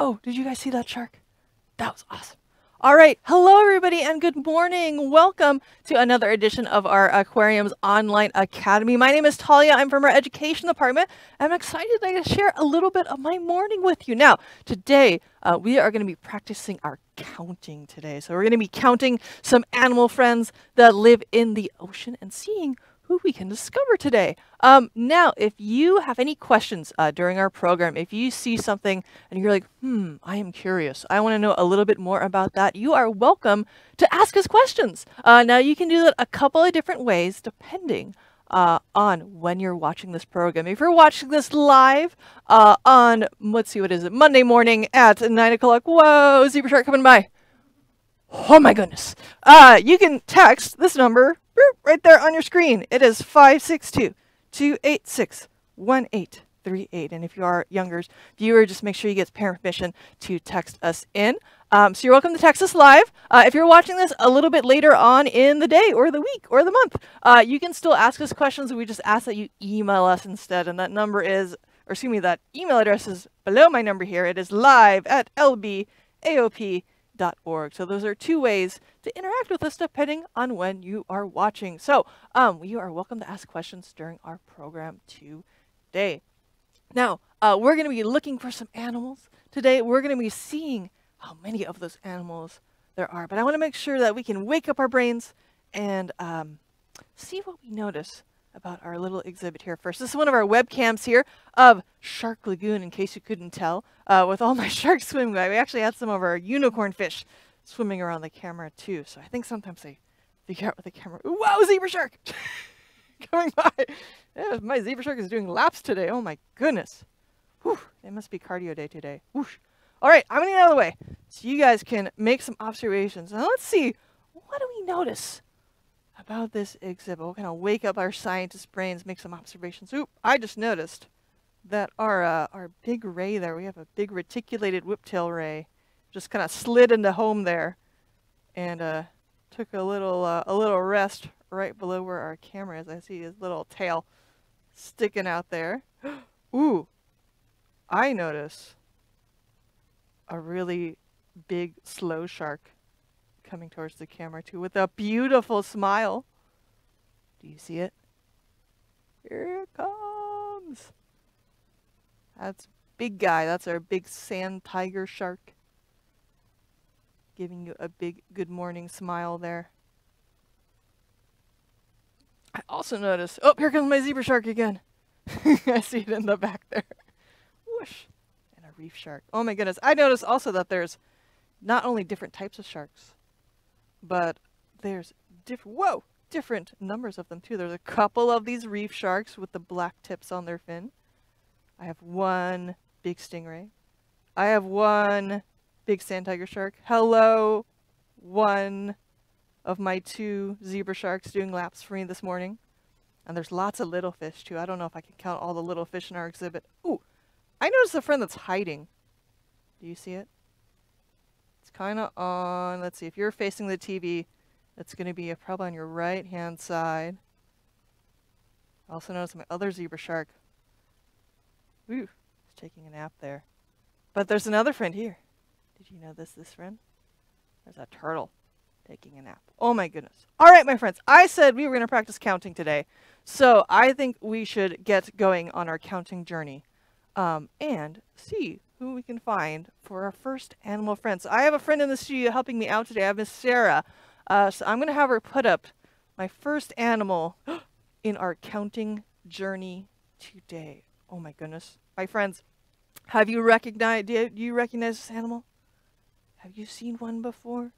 Whoa, did you guys see that shark? That was awesome. All right. Hello, everybody, and good morning. Welcome to another edition of our Aquariums Online Academy. My name is Talia. I'm from our Education Department. I'm excited to share a little bit of my morning with you. Now, today, uh, we are going to be practicing our counting today. So we're going to be counting some animal friends that live in the ocean and seeing who we can discover today. Um, now, if you have any questions uh, during our program, if you see something and you're like, hmm, I am curious, I want to know a little bit more about that, you are welcome to ask us questions. Uh, now, you can do that a couple of different ways depending uh, on when you're watching this program. If you're watching this live uh, on, let's see, what is it, Monday morning at 9 o'clock, whoa, zebra shark coming by. Oh my goodness. Uh, you can text this number right there on your screen. It is 562 286 1838. And if you are younger viewer, just make sure you get parent permission to text us in. Um, so you're welcome to text us live. Uh, if you're watching this a little bit later on in the day or the week or the month, uh, you can still ask us questions. We just ask that you email us instead. And that number is, or excuse me, that email address is below my number here. It is live at lbaop.com org. So those are two ways to interact with us depending on when you are watching. So um, you are welcome to ask questions during our program today. Now, uh, we're going to be looking for some animals. Today, we're going to be seeing how many of those animals there are. But I want to make sure that we can wake up our brains and um, see what we notice about our little exhibit here first. This is one of our webcams here of Shark Lagoon, in case you couldn't tell, uh, with all my sharks swimming by. We actually had some of our unicorn fish swimming around the camera too, so I think sometimes they figure out with the camera. Ooh, wow, zebra shark! Coming by. Yeah, my zebra shark is doing laps today. Oh my goodness. Whew, it must be cardio day today. Whoosh. All right, I'm gonna get out of the way so you guys can make some observations. Now let's see, what do we notice about this exhibit. We'll kind of wake up our scientist brains, make some observations. Oop, I just noticed that our uh, our big ray there, we have a big reticulated whiptail ray, just kind of slid into home there, and uh, took a little uh, a little rest right below where our camera is. I see his little tail sticking out there. Ooh, I notice a really big slow shark coming towards the camera too with a beautiful smile. Do you see it? Here it comes. That's big guy. That's our big sand tiger shark. Giving you a big good morning smile there. I also notice, oh, here comes my zebra shark again. I see it in the back there. Whoosh. And a reef shark. Oh my goodness. I notice also that there's not only different types of sharks, but there's different, whoa, different numbers of them too. There's a couple of these reef sharks with the black tips on their fin. I have one big stingray. I have one big sand tiger shark. Hello, one of my two zebra sharks doing laps for me this morning. And there's lots of little fish too. I don't know if I can count all the little fish in our exhibit. Ooh, I noticed a friend that's hiding. Do you see it? It's kind of on, let's see, if you're facing the TV, it's going to be probably on your right hand side. Also notice my other zebra shark. Ooh, he's taking a nap there. But there's another friend here. Did you know this, this friend? There's a turtle taking a nap. Oh my goodness. All right, my friends, I said we were going to practice counting today. So I think we should get going on our counting journey um, and see who we can find for our first animal friend. So I have a friend in the studio helping me out today. I have Miss Sarah. Uh, so I'm going to have her put up my first animal in our counting journey today. Oh my goodness. My friends, have you recognized, do you, recognize this animal? Have you seen one before?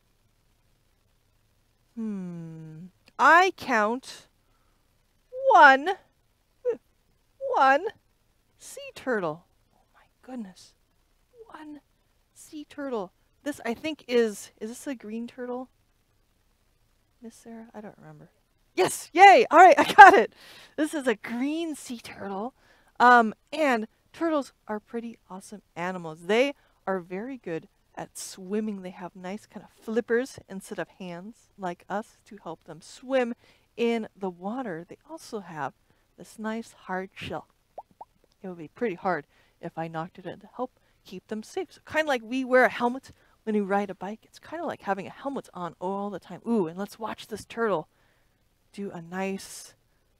Hmm. I count one, one sea turtle. Oh my goodness sea turtle. This, I think, is, is this a green turtle? Miss Sarah? I don't remember. Yes! Yay! All right, I got it. This is a green sea turtle. Um, and turtles are pretty awesome animals. They are very good at swimming. They have nice kind of flippers instead of hands like us to help them swim in the water. They also have this nice hard shell. It would be pretty hard if I knocked it in to help keep them safe. So kind of like we wear a helmet when we ride a bike. It's kind of like having a helmet on all the time. Ooh, and let's watch this turtle do a nice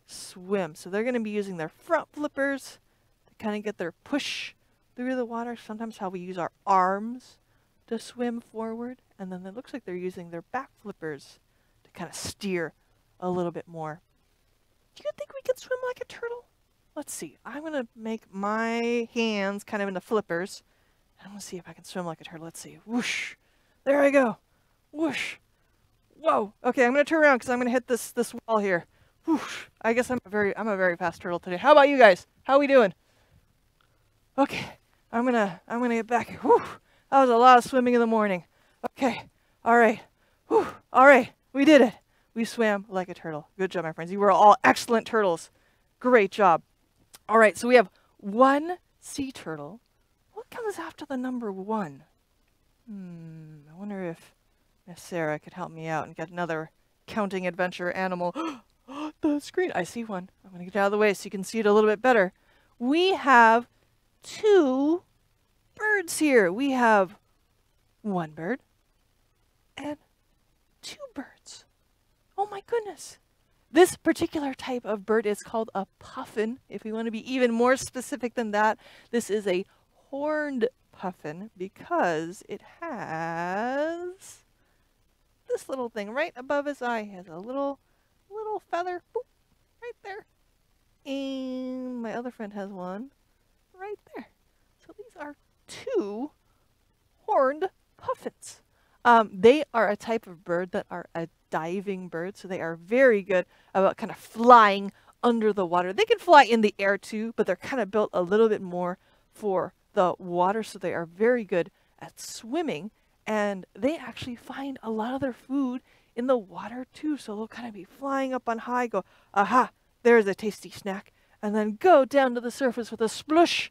swim. So they're going to be using their front flippers to kind of get their push through the water. Sometimes how we use our arms to swim forward. And then it looks like they're using their back flippers to kind of steer a little bit more. Do you think we could swim like a turtle? Let's see. I'm going to make my hands kind of into flippers. I'm to see if I can swim like a turtle. Let's see. Whoosh. There I go. Whoosh. Whoa. Okay, I'm to turn around because I'm to hit this this wall here. Whoosh. I guess I'm a very I'm a very fast turtle today. How about you guys? How are we doing? Okay. I'm to I'm to get back. Whew. That was a lot of swimming in the morning. Okay. All right. Whew. All right. We did it. We swam like a turtle. Good job, my friends. You were all excellent turtles. Great job. All right, so we have one sea turtle. Comes after the number one? Hmm, I wonder if Miss Sarah could help me out and get another counting adventure animal. the screen. I see one. I'm going to get out of the way so you can see it a little bit better. We have two birds here. We have one bird and two birds. Oh my goodness. This particular type of bird is called a puffin. If we want to be even more specific than that, this is a horned puffin because it has this little thing right above his eye. Has a little, little feather boop, right there. And my other friend has one right there. So these are two horned puffins. Um, they are a type of bird that are a diving bird, so they are very good about kind of flying under the water. They can fly in the air too, but they're kind of built a little bit more for the water, so they are very good at swimming. And they actually find a lot of their food in the water too, so they'll kind of be flying up on high, go, aha, there's a tasty snack, and then go down to the surface with a splush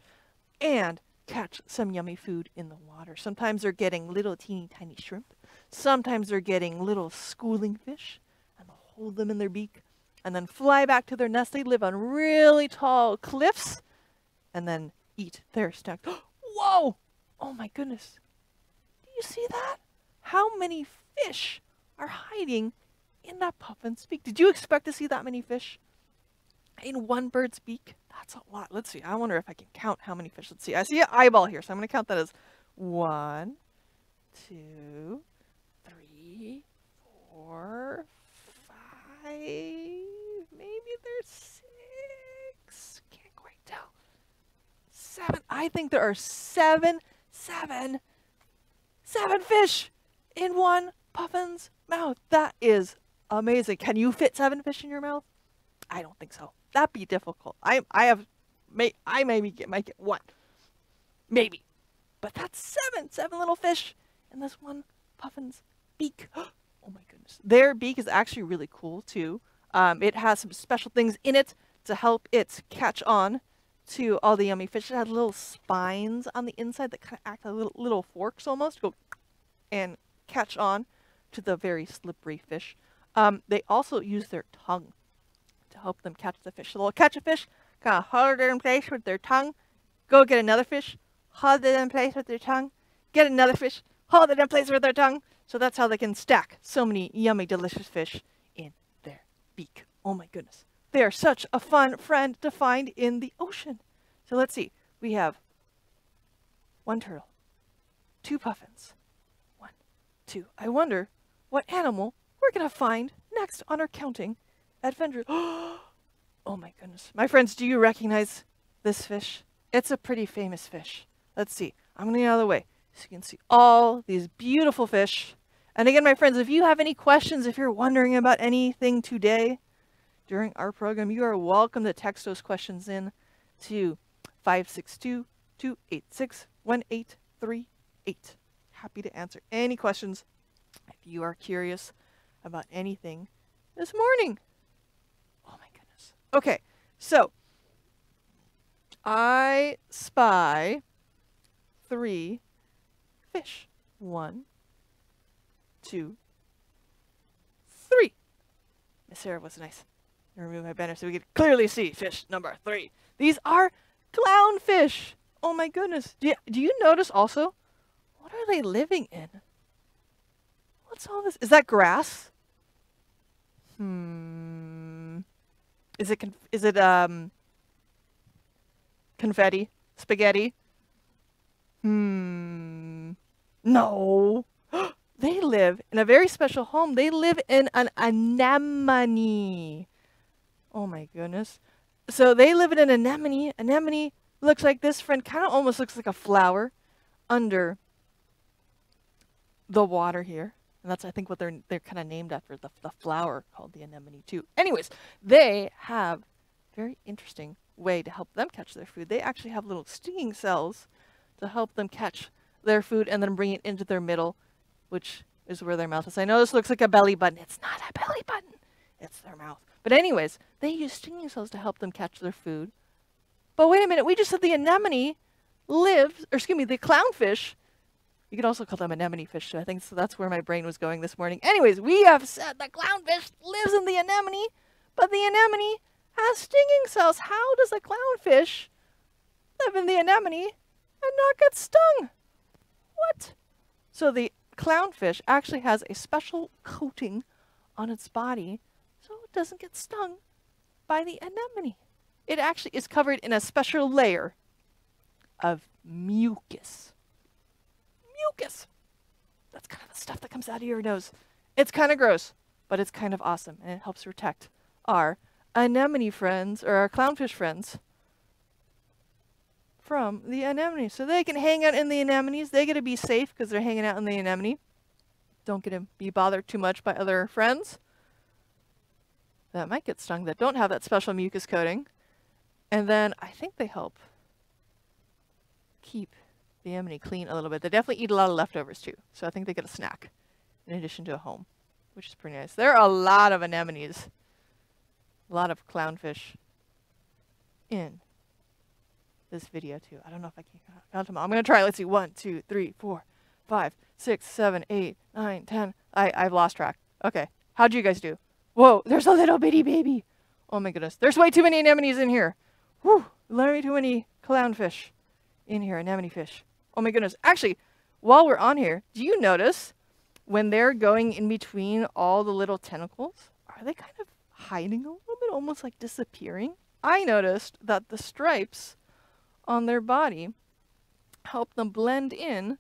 and catch some yummy food in the water. Sometimes they're getting little teeny tiny shrimp. Sometimes they're getting little schooling fish and they'll hold them in their beak and then fly back to their nest. They live on really tall cliffs and then eat their snack. Whoa! Oh my goodness. Do you see that? How many fish are hiding in that puffin's beak? Did you expect to see that many fish in one bird's beak? That's a lot. Let's see. I wonder if I can count how many fish. Let's see. I see an eyeball here, so I'm going to count that as one, two, three, four, five. Maybe there's six. Can't quite tell. Seven. I think there are seven, seven, seven fish in one puffin's mouth. That is amazing. Can you fit seven fish in your mouth? I don't think so. That'd be difficult. I I have may I maybe get might get one. Maybe. But that's seven, seven little fish in this one puffin's beak. Oh my goodness. Their beak is actually really cool too. Um, it has some special things in it to help it catch on to all the yummy fish. It had little spines on the inside that kind of act like little, little forks almost, go and catch on to the very slippery fish. Um, they also use their tongue to help them catch the fish. So they'll catch a fish, kind of hold it in place with their tongue, go get another fish, hold it in place with their tongue, get another fish, hold it in place with their tongue, so that's how they can stack so many yummy, delicious fish in their beak. Oh my goodness. They are such a fun friend to find in the ocean. So let's see. We have one turtle, two puffins, one, two. I wonder what animal we're going to find next on our counting adventure. oh my goodness. My friends, do you recognize this fish? It's a pretty famous fish. Let's see. I'm going to get out of the way so you can see all these beautiful fish and again, my friends, if you have any questions, if you're wondering about anything today during our program, you are welcome to text those questions in to 562 286 1838. Happy to answer any questions if you are curious about anything this morning. Oh my goodness. Okay, so I spy three fish. One, two, three. Miss Sarah was nice. Remove my banner so we could clearly see fish number three. These are clownfish. Oh my goodness. Do you, do you notice also? What are they living in? What's all this? Is that grass? Hmm. Is it is it um confetti? Spaghetti? Hmm. No. they live in a very special home. They live in an anemone. Oh my goodness. So they live in an anemone. Anemone looks like this friend, kind of almost looks like a flower under the water here. And that's, I think, what they're they're kind of named after the, the flower called the anemone too. Anyways, they have very interesting way to help them catch their food. They actually have little stinging cells to help them catch their food and then bring it into their middle, which is where their mouth is. I know this looks like a belly button. It's not a belly button. It's their mouth. But anyways, they use stinging cells to help them catch their food. But wait a minute, we just said the anemone lives, or excuse me, the clownfish. You could also call them anemone fish, I think so that's where my brain was going this morning. Anyways, we have said the clownfish lives in the anemone, but the anemone has stinging cells. How does a clownfish live in the anemone and not get stung? What? So the clownfish actually has a special coating on its body doesn't get stung by the anemone. It actually is covered in a special layer of mucus. Mucus! That's kind of the stuff that comes out of your nose. It's kind of gross, but it's kind of awesome, and it helps protect our anemone friends, or our clownfish friends, from the anemone. So they can hang out in the anemones. They get to be safe because they're hanging out in the anemone. Don't get to be bothered too much by other friends that might get stung that don't have that special mucus coating. And then I think they help keep the anemone clean a little bit. They definitely eat a lot of leftovers too. So I think they get a snack in addition to a home, which is pretty nice. There are a lot of anemones, a lot of clownfish in this video too. I don't know if I can count them all. I'm going to try. Let's see. One, two, three, four, five, six, seven, eight, nine, ten. I, I've lost track. Okay. How'd you guys do? Whoa, there's a little bitty baby. Oh my goodness. There's way too many anemones in here. Whew, way too many clownfish in here, anemone fish. Oh my goodness. Actually, while we're on here, do you notice when they're going in between all the little tentacles, are they kind of hiding a little bit, almost like disappearing? I noticed that the stripes on their body help them blend in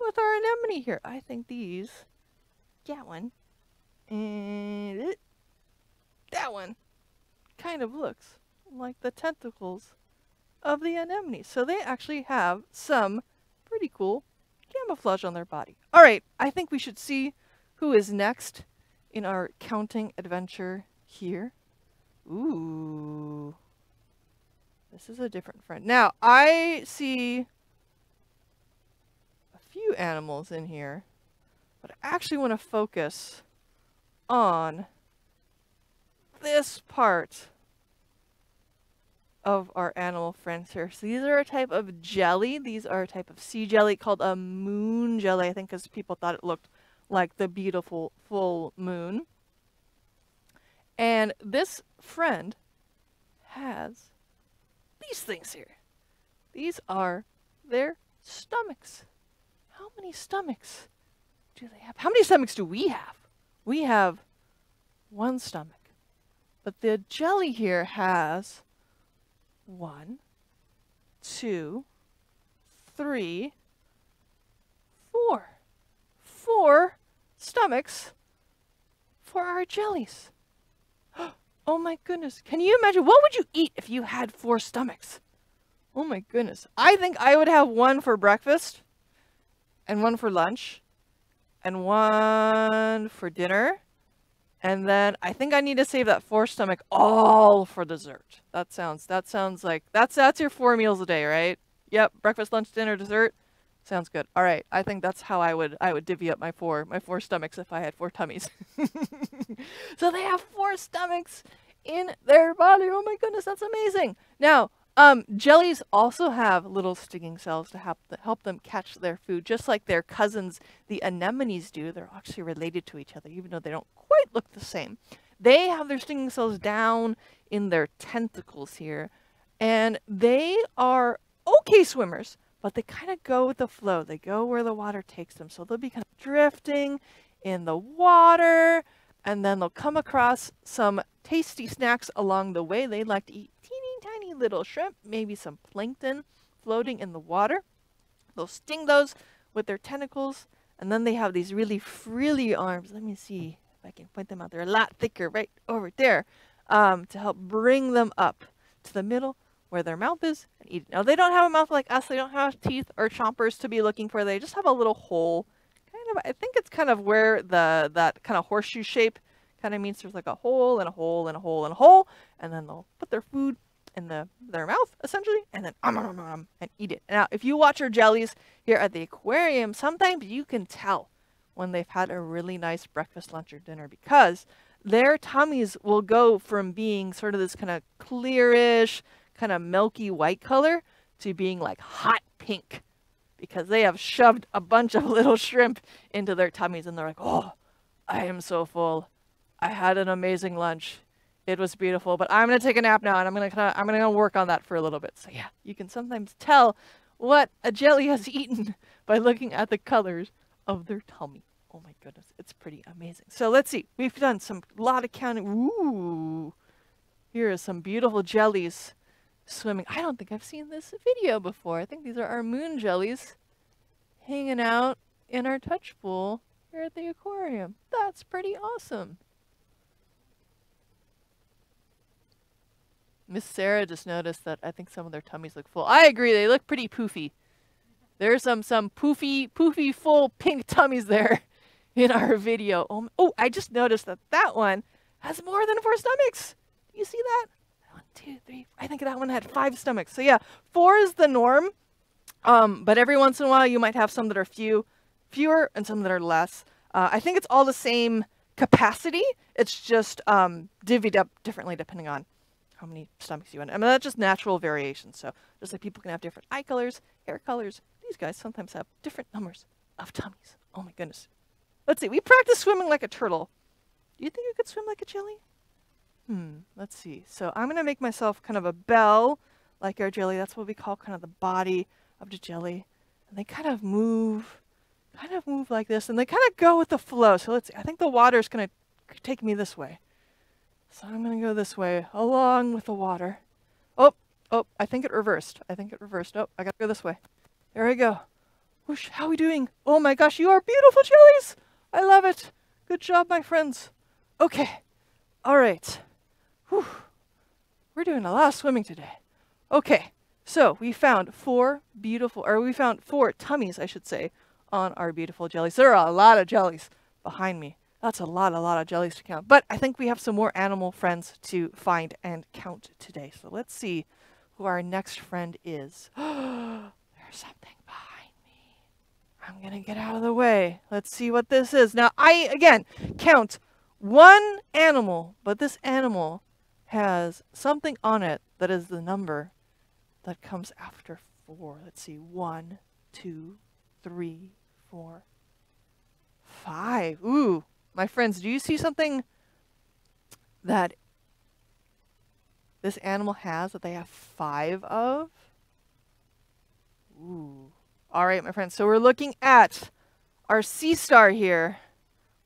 with our anemone here. I think these, get one, and that one kind of looks like the tentacles of the anemone. So they actually have some pretty cool camouflage on their body. All right, I think we should see who is next in our counting adventure here. Ooh. This is a different friend. Now, I see a few animals in here, but I actually want to focus on this part of our animal friends here. So these are a type of jelly. These are a type of sea jelly called a moon jelly, I think because people thought it looked like the beautiful full moon. And this friend has these things here. These are their stomachs. How many stomachs do they have? How many stomachs do we have? We have one stomach. But the jelly here has one, two, three, four. Four stomachs for our jellies. Oh my goodness. Can you imagine? What would you eat if you had four stomachs? Oh my goodness. I think I would have one for breakfast, and one for lunch, and one for dinner, and then I think I need to save that four stomach all for dessert. That sounds that sounds like that's that's your four meals a day, right? Yep, breakfast, lunch, dinner, dessert. Sounds good. All right, I think that's how I would I would divvy up my four my four stomachs if I had four tummies. so they have four stomachs in their body. Oh my goodness, that's amazing. Now, um, jellies also have little stinging cells to help, to help them catch their food, just like their cousins, the anemones, do. They're actually related to each other, even though they don't quite look the same. They have their stinging cells down in their tentacles here, and they are okay swimmers, but they kind of go with the flow. They go where the water takes them. So they'll be kind of drifting in the water, and then they'll come across some tasty snacks along the way. They like to eat tiny little shrimp, maybe some plankton floating in the water. They'll sting those with their tentacles, and then they have these really frilly arms. Let me see if I can point them out. They're a lot thicker right over there um, to help bring them up to the middle where their mouth is and eat it. Now, they don't have a mouth like us. They don't have teeth or chompers to be looking for. They just have a little hole. Kind of, I think it's kind of where the that kind of horseshoe shape kind of means there's like a hole and a hole and a hole and a hole. And then they'll put their food in the their mouth essentially and then um, um, um, and eat it. Now, if you watch our jellies here at the aquarium, sometimes you can tell when they've had a really nice breakfast, lunch, or dinner because their tummies will go from being sort of this kind of clearish, kind of milky white color to being like hot pink because they have shoved a bunch of little shrimp into their tummies and they're like, oh, I am so full. I had an amazing lunch. It was beautiful, but I'm gonna take a nap now and I'm gonna kinda, I'm gonna work on that for a little bit. So yeah, you can sometimes tell what a jelly has eaten by looking at the colors of their tummy. Oh my goodness, it's pretty amazing. So let's see, we've done some lot of counting. Ooh, here are some beautiful jellies swimming. I don't think I've seen this video before. I think these are our moon jellies hanging out in our touch pool here at the aquarium. That's pretty awesome. Miss Sarah just noticed that I think some of their tummies look full. I agree, they look pretty poofy. There's some some poofy, poofy, full pink tummies there in our video. Oh, oh, I just noticed that that one has more than four stomachs. Do you see that? two, three. I think that one had five stomachs. So yeah, four is the norm. Um, but every once in a while, you might have some that are few, fewer, and some that are less. Uh, I think it's all the same capacity. It's just um, divvied up differently depending on how many stomachs you want. I mean, that's just natural variation. So just like people can have different eye colors, hair colors, these guys sometimes have different numbers of tummies. Oh my goodness. Let's see. We practice swimming like a turtle. Do you think you could swim like a jelly? Hmm, let's see. So I'm going to make myself kind of a bell, like our jelly. That's what we call kind of the body of the jelly. And they kind of move, kind of move like this, and they kind of go with the flow. So let's see. I think the water is going to take me this way. So I'm going to go this way, along with the water. Oh, oh, I think it reversed. I think it reversed. Oh, I got to go this way. There we go. Whoosh, how are we doing? Oh my gosh, you are beautiful jellies! I love it. Good job, my friends. Okay. All right. Whew. We're doing a lot of swimming today. Okay, so we found four beautiful, or we found four tummies, I should say, on our beautiful jellies. There are a lot of jellies behind me. That's a lot, a lot of jellies to count. But I think we have some more animal friends to find and count today. So let's see who our next friend is. There's something behind me. I'm going to get out of the way. Let's see what this is. Now, I, again, count one animal, but this animal has something on it that is the number that comes after four. Let's see, one, two, three, four, five. Ooh, my friends, do you see something that this animal has that they have five of? Ooh. All right, my friends. So we're looking at our sea star here.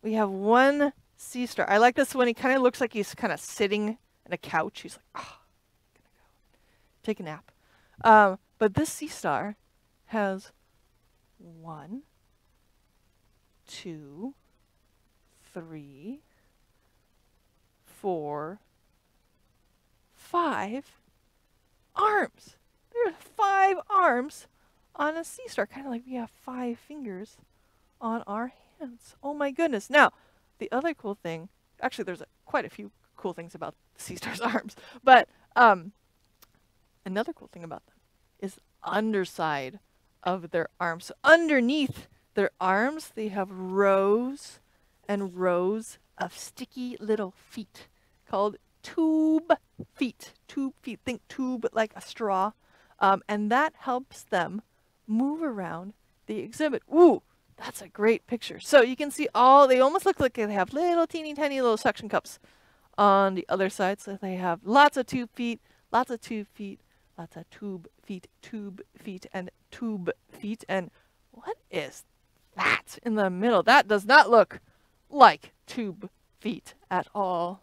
We have one sea star. I like this one. He kind of looks like he's kind of sitting and a couch. He's like, ah, oh, gonna go take a nap. Um, but this sea star has one, two, three, four, five arms. There's five arms on a sea star, kind of like we have five fingers on our hands. Oh my goodness. Now, the other cool thing, actually, there's a, quite a few cool things about sea star's arms. But um, another cool thing about them is underside of their arms. So underneath their arms, they have rows and rows of sticky little feet called tube feet. Tube feet. Think tube like a straw. Um, and that helps them move around the exhibit. Ooh, that's a great picture. So you can see all, they almost look like they have little teeny tiny little suction cups on the other side. So they have lots of tube feet, lots of tube feet, Lots of tube feet, tube feet, and tube feet. And what is that in the middle? That does not look like tube feet at all.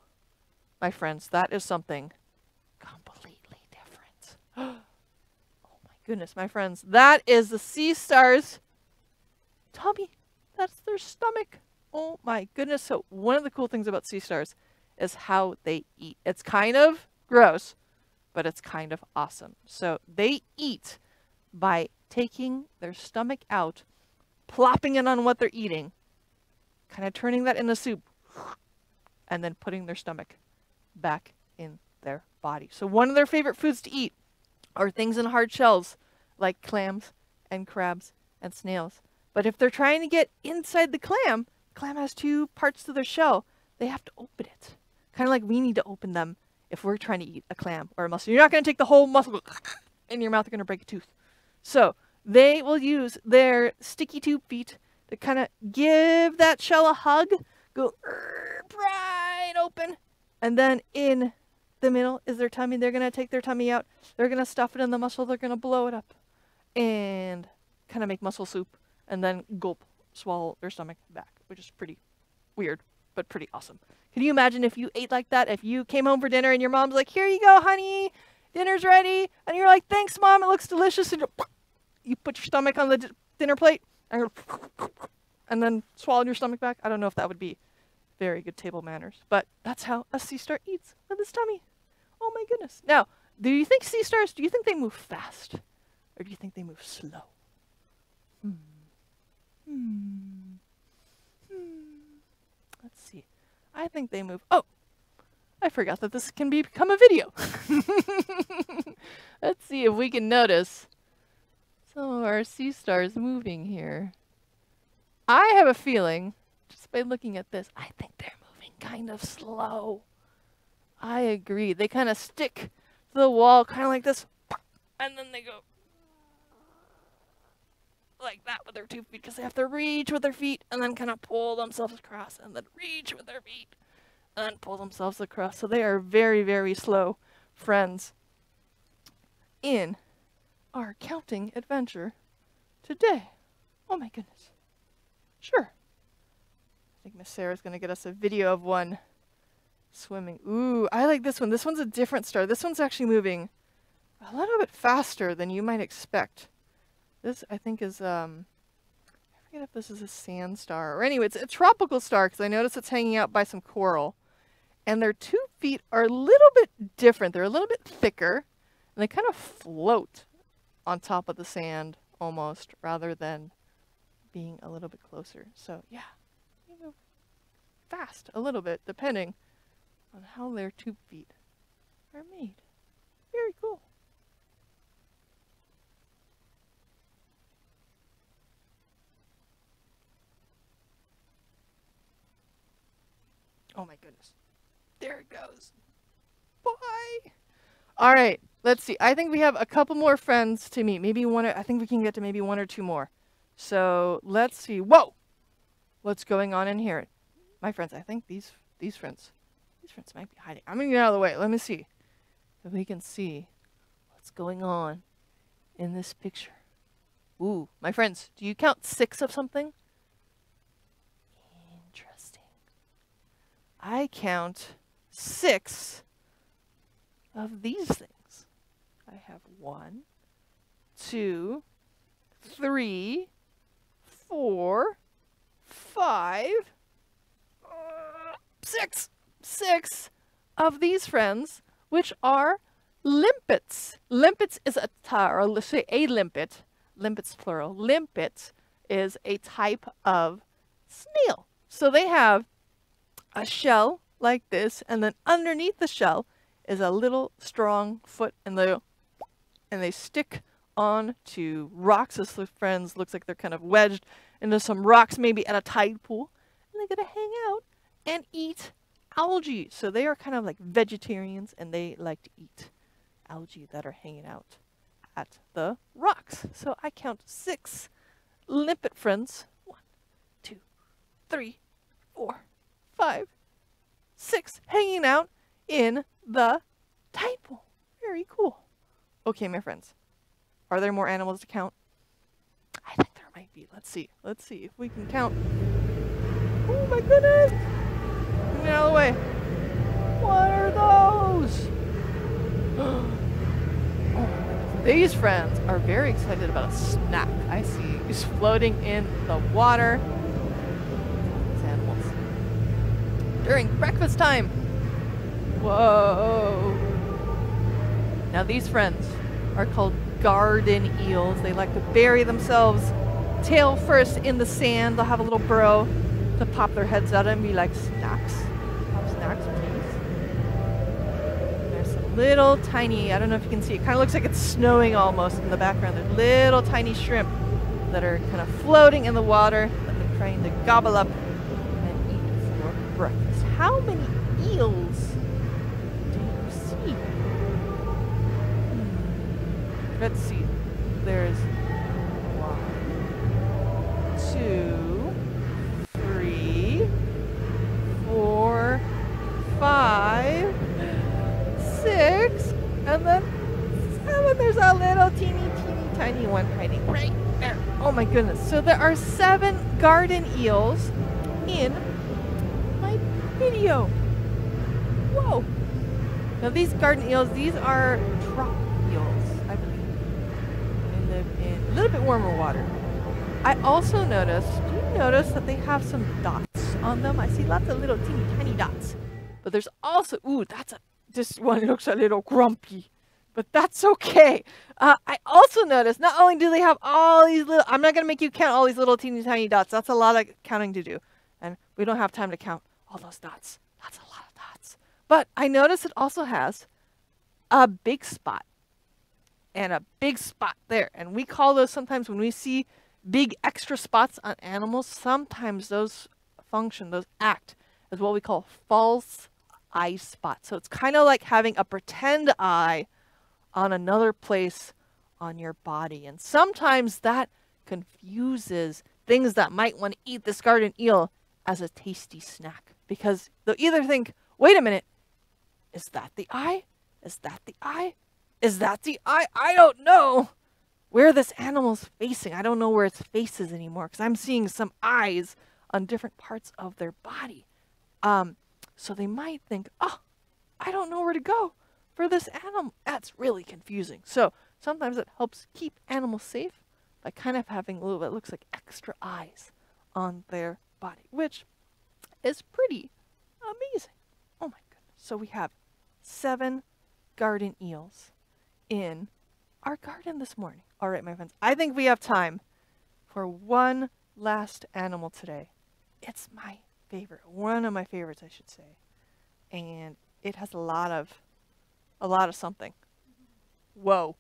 My friends, that is something completely different. oh my goodness, my friends. That is the sea stars tummy. That's their stomach. Oh my goodness. So one of the cool things about sea stars is how they eat. It's kind of gross, but it's kind of awesome. So they eat by taking their stomach out, plopping it on what they're eating, kind of turning that in the soup, and then putting their stomach back in their body. So one of their favorite foods to eat are things in hard shells like clams and crabs and snails. But if they're trying to get inside the clam, clam has two parts to their shell. They have to open it. Kind of like we need to open them if we're trying to eat a clam or a mussel. You're not going to take the whole mussel in your mouth. You're going to break a tooth. So they will use their sticky tube feet kind of give that shell a hug, go right open, and then in the middle is their tummy. They're going to take their tummy out. They're going to stuff it in the mussel. They're going to blow it up and kind of make mussel soup and then gulp, swallow their stomach back, which is pretty weird, but pretty awesome. Can you imagine if you ate like that? If you came home for dinner and your mom's like, here you go, honey, dinner's ready. And you're like, thanks, mom, it looks delicious. And you put your stomach on the dinner plate and, and then swallow your stomach back. I don't know if that would be very good table manners, but that's how a sea star eats with his tummy. Oh my goodness. Now, do you think sea stars, do you think they move fast? Or do you think they move slow? Hmm. Hmm. Hmm. Let's see. I think they move. Oh, I forgot that this can be, become a video. Let's see if we can notice some of our sea stars moving here. I have a feeling, just by looking at this, I think they're moving kind of slow. I agree. They kind of stick to the wall, kind of like this, and then they go like that with their tube feet because they have to reach with their feet and then kind of pull themselves across and then reach with their feet and pull themselves across. So they are very, very slow friends in our counting adventure today. Oh my goodness. Sure. I think Miss Sarah's going to get us a video of one swimming. Ooh, I like this one. This one's a different star. This one's actually moving a little bit faster than you might expect. This, I think, is, um, I forget if this is a sand star. Or anyway, it's a tropical star because I notice it's hanging out by some coral. And their tube feet are a little bit different. They're a little bit thicker. And they kind of float on top of the sand almost rather than being a little bit closer. So, yeah, you move fast a little bit depending on how their tube feet are made. Very cool. Oh my goodness. There it goes. Bye. All right. Let's see. I think we have a couple more friends to meet. Maybe one. Or, I think we can get to maybe one or two more. So let's see. Whoa. What's going on in here? My friends, I think these these friends, these friends might be hiding. I'm gonna get out of the way. Let me see if we can see what's going on in this picture. Ooh, my friends, do you count six of something? Interesting. I count six of these things. I have one, two, three, four, five, six, six of these friends, which are limpets. Limpets is a, or let's say a limpet, limpets plural, limpet is a type of snail. So they have a shell like this, and then underneath the shell is a little strong foot, and they and they stick on to rocks. This friends looks like they're kind of wedged into some rocks, maybe at a tide pool, and they get to hang out and eat algae. So they are kind of like vegetarians, and they like to eat algae that are hanging out at the rocks. So I count six limpet friends. One, two, three, four, five, six hanging out in the tide pool. Very cool. Okay, my friends. Are there more animals to count? I think there might be. Let's see. Let's see if we can count. Oh my goodness! Get out of the way. What are those? oh, these friends are very excited about a snack. I see. He's floating in the water. These animals. During breakfast time. Whoa. Now these friends are called garden eels. They like to bury themselves tail first in the sand. They'll have a little burrow to pop their heads out and be like, snacks. Snacks, please. There's some little tiny, I don't know if you can see, it kind of looks like it's snowing almost in the background. There's little tiny shrimp that are kind of floating in the water that they're trying to gobble up and eat for breakfast. How many eels Let's see. There's one, two, three, four, five, six, and then seven. There's a little teeny, teeny, tiny one hiding right there. Oh my goodness. So there are seven garden eels in my video. Whoa. Now these garden eels, these are drop eels, I believe. They live in a little bit warmer water. I also noticed, do you notice that they have some dots on them? I see lots of little teeny tiny dots. But there's also, ooh, that's a, this one looks a little grumpy. But that's okay. Uh, I also noticed not only do they have all these little, I'm not going to make you count all these little teeny tiny dots. That's a lot of counting to do. And we don't have time to count all those dots. That's a lot of dots. But I noticed it also has a big spot and a big spot there. And we call those sometimes when we see big extra spots on animals, sometimes those function, those act as what we call false eye spots. So it's kind of like having a pretend eye on another place on your body. And sometimes that confuses things that might want to eat this garden eel as a tasty snack because they'll either think, wait a minute, is that the eye? Is that the eye? Is that the eye? I don't know where this animal's facing. I don't know where its face is anymore because I'm seeing some eyes on different parts of their body. Um, so they might think, oh, I don't know where to go for this animal. That's really confusing. So sometimes it helps keep animals safe by kind of having a little bit looks like extra eyes on their body, which is pretty amazing. Oh my goodness. So we have seven garden eels in our garden this morning. All right, my friends, I think we have time for one last animal today. It's my favorite, one of my favorites, I should say. And it has a lot of, a lot of something. Whoa.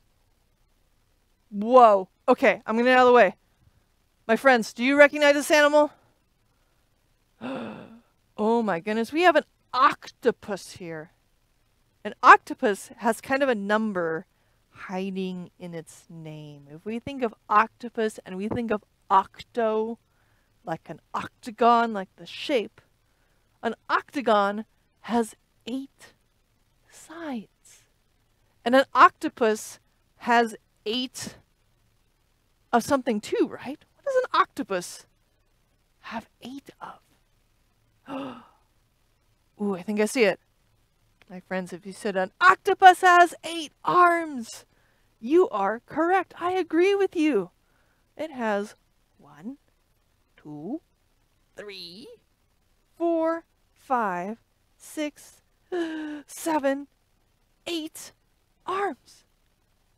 Whoa. Okay, I'm gonna get out of the way. My friends, do you recognize this animal? oh my goodness, we have an octopus here. An octopus has kind of a number hiding in its name. If we think of octopus and we think of octo, like an octagon, like the shape, an octagon has eight sides. And an octopus has eight of something too, right? What does an octopus have eight of? Ooh, I think I see it. My friends, if you said an octopus has eight arms, you are correct. I agree with you. It has one, two, three, four, five, six, seven, eight arms.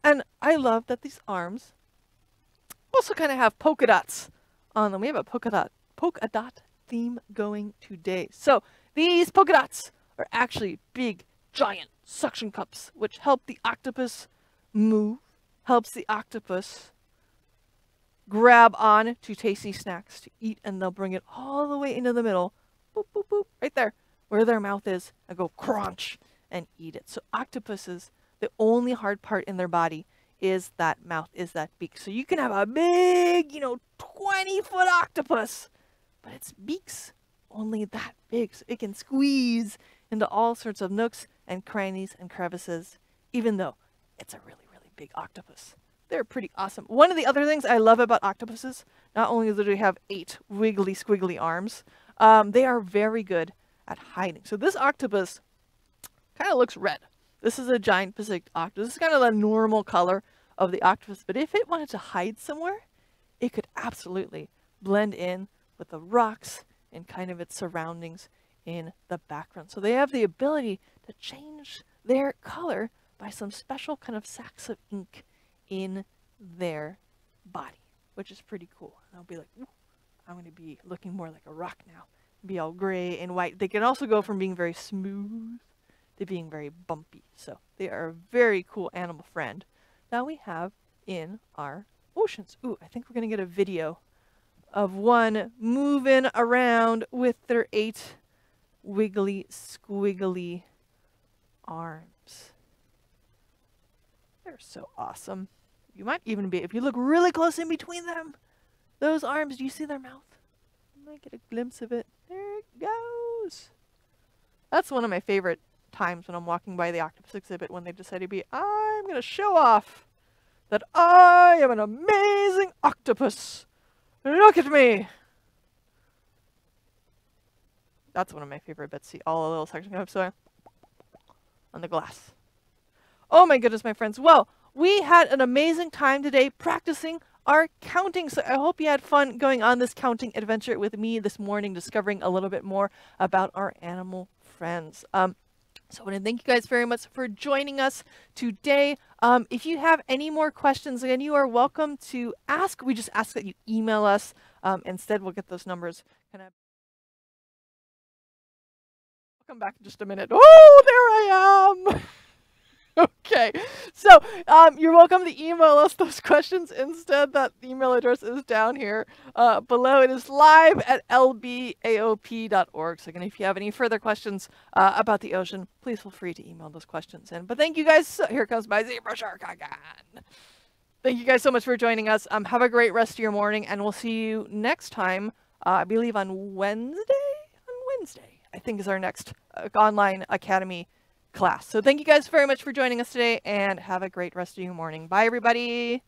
And I love that these arms also kind of have polka dots on them. We have a polka dot, polka dot theme going today. So these polka dots are actually big, giant suction cups, which help the octopus move, helps the octopus grab on to tasty snacks to eat, and they'll bring it all the way into the middle, boop, boop, boop, right there, where their mouth is, and go crunch and eat it. So octopuses, the only hard part in their body is that mouth, is that beak. So you can have a big, you know, 20 foot octopus, but its beak's only that big. So it can squeeze into all sorts of nooks and crannies and crevices, even though it's a really, really big octopus. They're pretty awesome. One of the other things I love about octopuses, not only do they have eight wiggly squiggly arms, um, they are very good at hiding. So this octopus kind of looks red. This is a giant Pacific octopus. This is kind of the normal color of the octopus, but if it wanted to hide somewhere, it could absolutely blend in with the rocks and kind of its surroundings in the background. So they have the ability to change their color by some special kind of sacs of ink in their body, which is pretty cool. And I'll be like, I'm going to be looking more like a rock now. Be all gray and white. They can also go from being very smooth to being very bumpy. So they are a very cool animal friend that we have in our oceans. Ooh, I think we're going to get a video of one moving around with their eight wiggly, squiggly arms. They're so awesome. You might even be, if you look really close in between them, those arms, do you see their mouth? You might get a glimpse of it. There it goes. That's one of my favorite times when I'm walking by the octopus exhibit when they decide to be, I'm going to show off that I am an amazing octopus. Look at me. That's one of my favorite bits. See all the little sections of soy on the glass. Oh my goodness, my friends. Well, we had an amazing time today practicing our counting. So I hope you had fun going on this counting adventure with me this morning, discovering a little bit more about our animal friends. Um, so I want to thank you guys very much for joining us today. Um, if you have any more questions, again, you are welcome to ask. We just ask that you email us. Um, instead, we'll get those numbers kind of. Come back in just a minute. Oh, there I am. okay. So um, you're welcome to email us those questions instead. That email address is down here uh, below. It is live at lbaop.org. So again, if you have any further questions uh, about the ocean, please feel free to email those questions in. But thank you guys. So here comes my zebra shark again. Thank you guys so much for joining us. Um, have a great rest of your morning, and we'll see you next time. Uh, I believe on Wednesday. On Wednesday, I think is our next uh, online academy class. So thank you guys very much for joining us today and have a great rest of your morning. Bye, everybody.